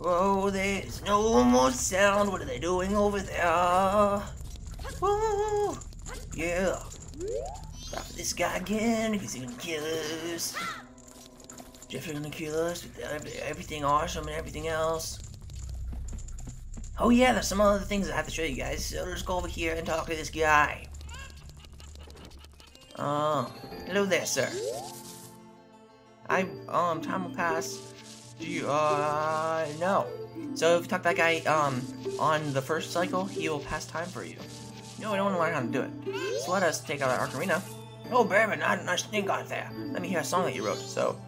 Oh, there's no more sound. What are they doing over there? Whoa. Yeah. Stop this guy again, he's gonna kill us. Jeffrey gonna kill us with everything awesome and everything else. Oh yeah, there's some other things I have to show you guys. So let's go over here and talk to this guy. Oh, hello there, sir. I, um, time will pass. Do you, uh, no. So if you talk that guy, um, on the first cycle, he will pass time for you. No, I don't want to learn how to do it. So let us take out our ocarina. Oh, baby, not nice thing out there. Let me hear a song that you wrote. So,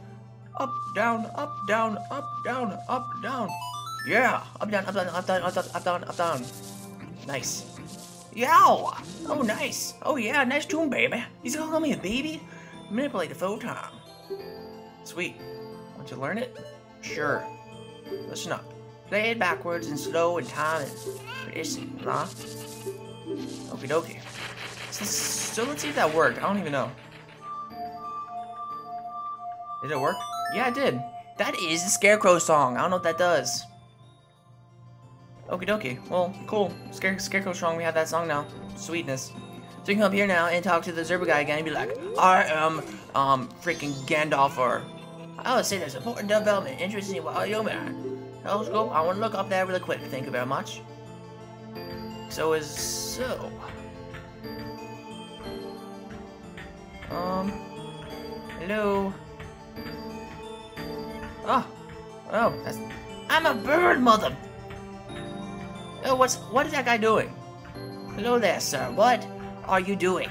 up, down, up, down, up, down, up, down. Yeah, up, down, up, down, up, down, up, down, up, down, up, down. Nice. Yow! Oh, nice. Oh, yeah, nice tune, baby. He's gonna call me a baby? Manipulate the photon. Sweet. Want to learn it? Sure. Listen up. Play it backwards and slow and time and listen, huh? Okie dokie. So, so let's see if that worked. I don't even know. Did it work? Yeah, it did. That is the Scarecrow song. I don't know what that does. Okie dokie. Well, cool. Scare Scarecrow song, we have that song now. Sweetness. So you can come up here now and talk to the Zerba guy again and be like, I am, um, freaking Gandalf or... I would say there's important development interesting while you're man. Telescope, I want to look up there really quick. Thank you very much. So is so. Um. Hello. Oh. Oh, that's. I'm a bird, mother. Oh, what's what is that guy doing? Hello there, sir. What are you doing?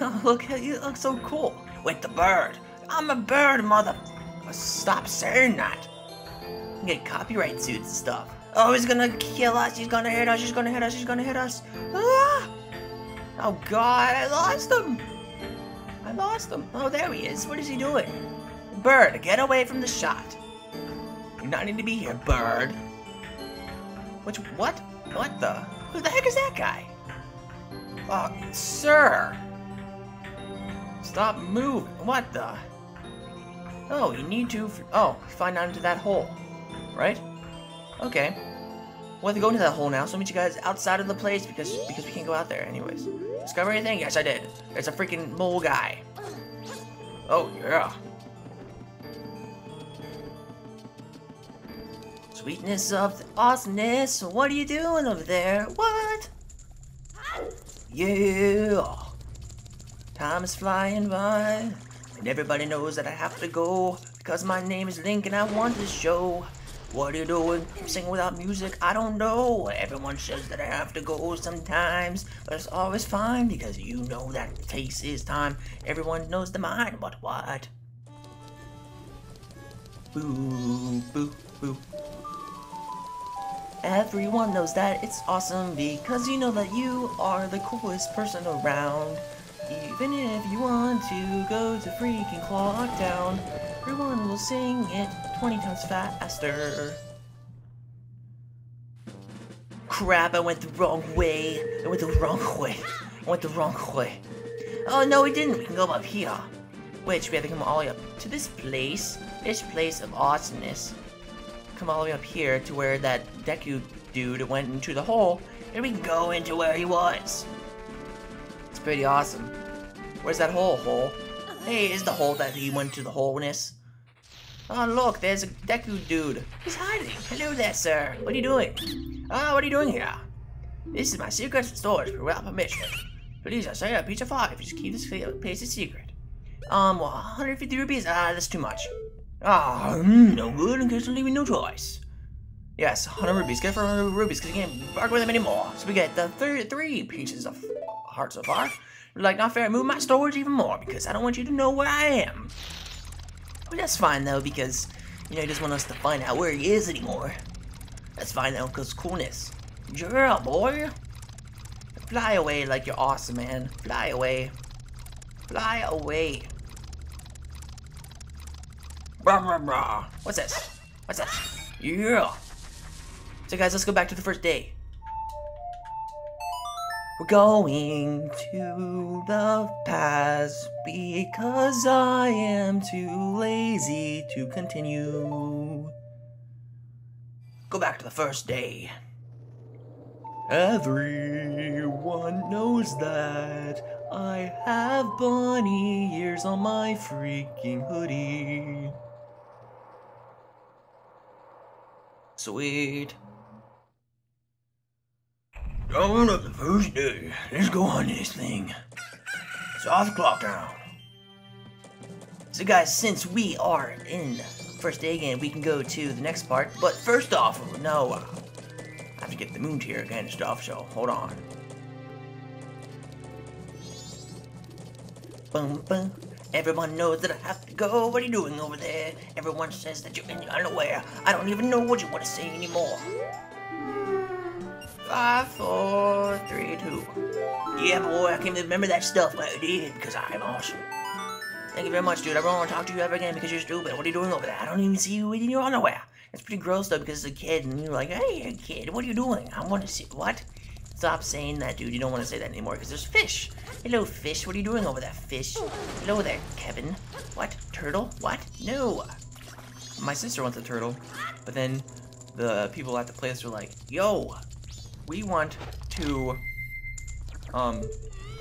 look, you look so cool with the bird. I'm a bird, mother. Stop saying that. Get copyright suits and stuff. Oh, he's gonna kill us. He's gonna hit us. He's gonna hit us. He's gonna hit us. Ah! Oh God, I lost him. I lost him. Oh, there he is. What is he doing? Bird, get away from the shot. You not need to be here, bird. Which, what? What the? Who the heck is that guy? Oh, sir. Stop moving. What the? Oh, you need to, oh, find out into that hole, right? Okay. We'll have to go into that hole now, so I'll meet you guys outside of the place because because we can't go out there anyways. Discover anything? Yes, I did. There's a freaking mole guy. Oh, yeah. Sweetness of the awesomeness. What are you doing over there? What? Yeah. Time is flying by. And everybody knows that I have to go. Because my name is Link and I want to show. What are you doing? Singing without music? I don't know. Everyone says that I have to go sometimes, but it's always fine because you know that face is time. Everyone knows the mind, but what? Boo, boo, boo. Everyone knows that it's awesome because you know that you are the coolest person around. Even if you want to go to freaking Clock Town, everyone will sing it 20 times faster. Crap, I went the wrong way. I went the wrong way. I went the wrong way. Oh, no, we didn't. We can go up here. Which, we have to come all the way up to this place. This place of awesomeness. Come all the way up here to where that Deku dude went into the hole. And we can go into where he was. It's pretty awesome. Where's that hole, hole? Hey, is the hole that he went to the holeness? Oh, look, there's a Deku dude. He's hiding. Hello there, sir. What are you doing? Ah, what are you doing here? This is my secret storage without permission. Please, I say a piece of five. Just keep this place a secret. Um, well, 150 rupees? Ah, that's too much. Ah, mm, no good in case I'm leaving no choice. Yes, 100 rupees. Get for 100 rupees because you can't bargain with them anymore. So we get the th three pieces of heart so far. Like, not fair. Move my storage even more because I don't want you to know where I am. But that's fine though, because, you know, he doesn't want us to find out where he is anymore. That's fine though, because coolness. Yeah, boy. Fly away like you're awesome, man. Fly away. Fly away. Blah, blah, blah. What's this? What's this? Yeah. So guys, let's go back to the first day. We're going to the past because I am too lazy to continue. go back to the first day. Everyone knows that I have bunny ears on my freaking hoodie. Sweet. Going up the first day. Let's go on this thing. It's off the clock down. So guys, since we are in first day again, we can go to the next part. But first off, no, uh, I have to get the moon tear again stuff, so hold on. Boom, boom. Everyone knows that I have to go. What are you doing over there? Everyone says that you're in your underwear. I don't even know what you want to say anymore. Five, four, three, two. Yeah, boy, I can't remember that stuff, but I did, because I'm awesome. Thank you very much, dude. I don't want to talk to you ever again because you're stupid. What are you doing over there? I don't even see you in your underwear. It's pretty gross, though, because it's a kid, and you're like, hey, kid, what are you doing? I want to see... What? Stop saying that, dude. You don't want to say that anymore, because there's fish. Hello, fish. What are you doing over there, fish? Hello there, Kevin. What? Turtle? What? No. My sister wants a turtle, but then the people at the place were like, yo, we want to, um,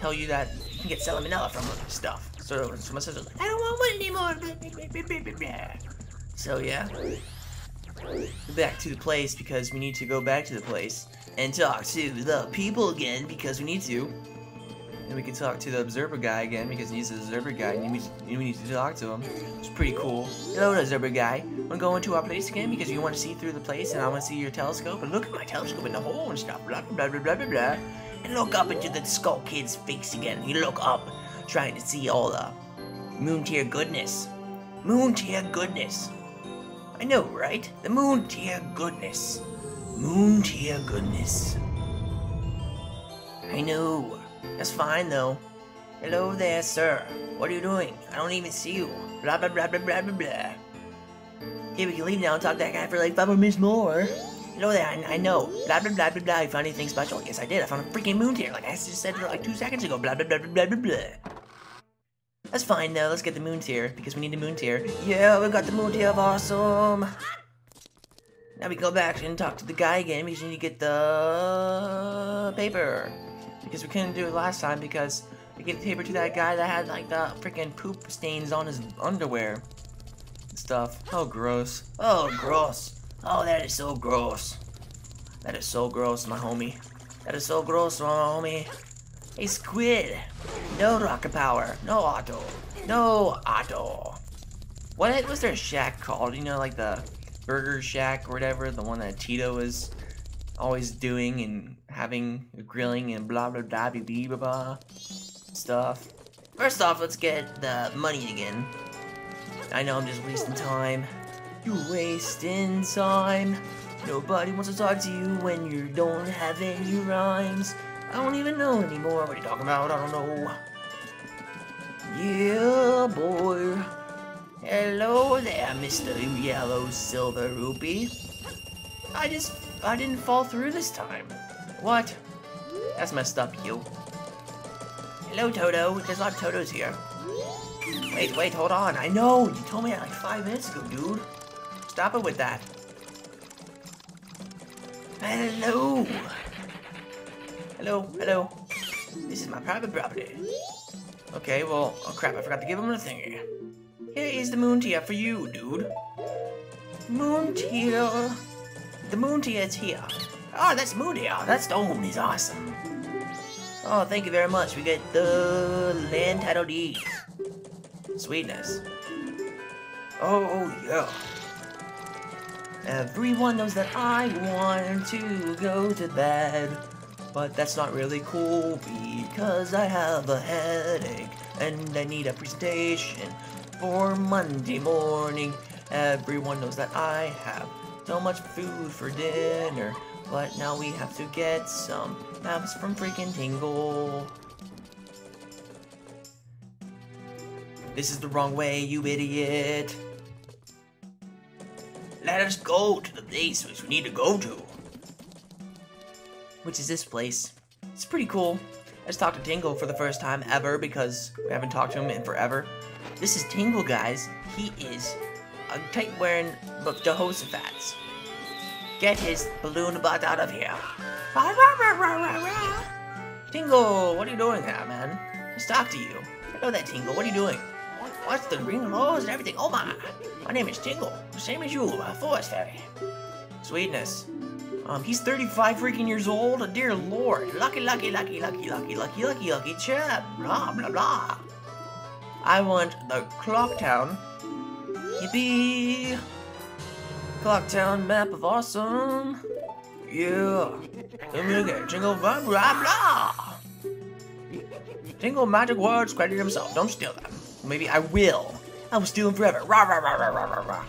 tell you that you can get salmonella from stuff. So, so my sister's like, I don't want one anymore. So yeah, back to the place because we need to go back to the place and talk to the people again because we need to. And we can talk to the observer guy again because he's the observer guy and we, we need to talk to him. It's pretty cool. Hello, observer guy. Wanna go into our place again because you want to see through the place and I want to see your telescope and look at my telescope in the hole and stuff. Blah blah blah blah blah blah. And look up into the skull kid's face again. You look up trying to see all the moon tear goodness. Moon tear goodness. I know, right? The moon tear goodness. Moon tear goodness. I know. That's fine, though. Hello there, sir. What are you doing? I don't even see you. Blah, blah, blah, blah, blah, blah, blah. Okay, we can leave now and talk to that guy for like five more minutes more. Hello there, I, I know. Blah, blah, blah, blah, blah. You found anything special? Yes, I did. I found a freaking moon tear, like I just said like two seconds ago. Blah, blah, blah, blah, blah, blah. That's fine, though. Let's get the moon tear, because we need the moon tear. Yeah, we got the moon tear of awesome. Now we go back and talk to the guy again, because we need to get the paper. Because we couldn't do it last time, because we gave the paper to that guy that had, like, the freaking poop stains on his underwear. Stuff. Oh, gross. Oh, gross. Oh, that is so gross. That is so gross, my homie. That is so gross, my homie. Hey, Squid! No rocket power. No Otto. No Otto. What was their shack called? You know, like the Burger Shack or whatever? The one that Tito was always doing and having grilling and blah blah blah blah blah blah stuff. First off, let's get the money again. I know I'm just wasting time. You wasting time. Nobody wants to talk to you when you don't have any rhymes. I don't even know anymore. What you're you talking about? I don't know. Yeah, boy. Hello there, Mr. Yellow Silver Rupee. I just, I didn't fall through this time. What? That's messed up, you. Hello, Toto. There's a lot of Totos here. Wait, wait, hold on. I know. You told me that like five minutes ago, dude. Stop it with that. Hello. Hello, hello. This is my private property. Okay, well, oh crap, I forgot to give him a thingy. Here is the moon tear for you, dude. Moon tear. The moon tear is here. Oh, that's moon tear. Ah, that stone is awesome. Oh, thank you very much. We get the land title deed. Sweetness. Oh, oh, yeah. Everyone knows that I want to go to bed. But that's not really cool because I have a headache and I need a presentation for Monday morning. Everyone knows that I have so much food for dinner, but now we have to get some maps from freaking Tingle. This is the wrong way, you idiot. Let us go to the place which we need to go to which is this place. It's pretty cool. I just talked to Tingle for the first time ever because we haven't talked to him in forever. This is Tingle, guys. He is a tight wearing look Jehoshaphat's. Get his balloon butt out of here. Tingle, what are you doing there, man? Let's talk to you. Hello there, Tingle. What are you doing? What's the green rose and everything? Oh my! My name is Tingle. Same as you, a forest fairy. Sweetness. Um, he's 35 freaking years old. Dear lord. Lucky, lucky, lucky, lucky, lucky, lucky, lucky, lucky chap. Blah, blah, blah. I want the Clock Town. Yippee! Clock Town map of awesome. Yeah. Let me get jingle blah blah blah. Jingle magic words credit himself. Don't steal them. Maybe I will. I will steal them forever. Rah rah rah rah rah rah rah.